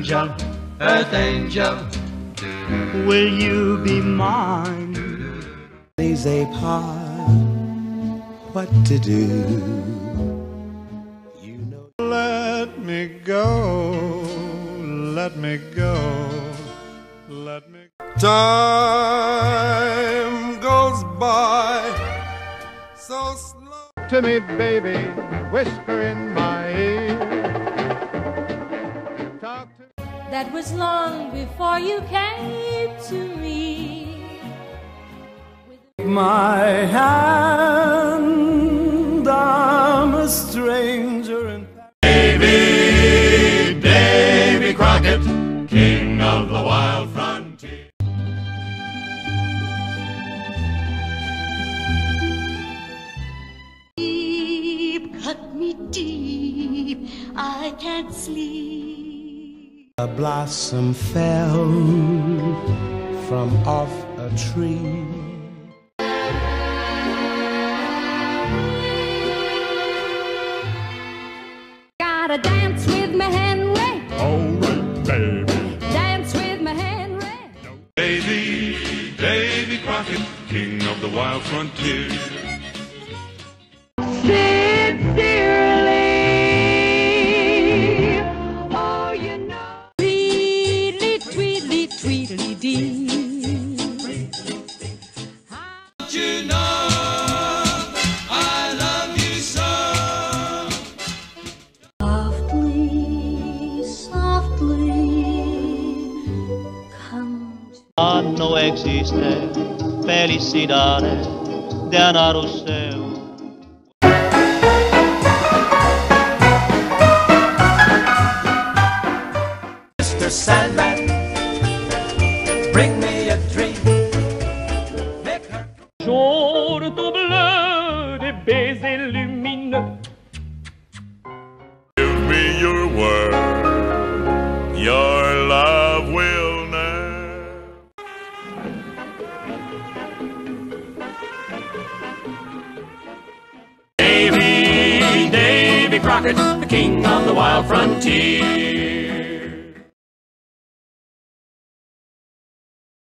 angel, earth angel. Will you be mine? Plays a part. What to do? You know. Let me go, let me go, let me. Time goes by so slow. To me, baby, whisper in my ear. That was long before you came to me. My hand, I'm a stranger in Davy, Davy Crockett, king of the wild frontier. Deep, cut me deep. I can't sleep. A blossom fell from off a tree. Gotta dance with my Henry. Alright, baby. Dance with my Henry. Davy, Davy Crockett, king of the wild frontier. Sincerely. You know, I love you so. Softly, softly. Come to no existe felicidade de anar. Mr. Sandman, bring me lumineux. Give me your word, your love will never. Davy, Davy Crockett, the king of the wild frontier.